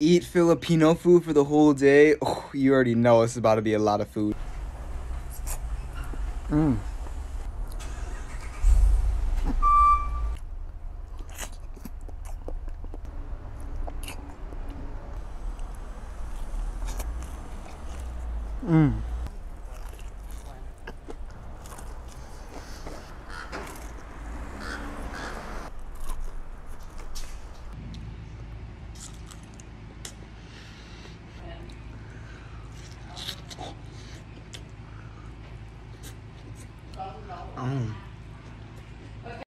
Eat Filipino food for the whole day. Oh, you already know it's about to be a lot of food. Mm. Mm. 嗯。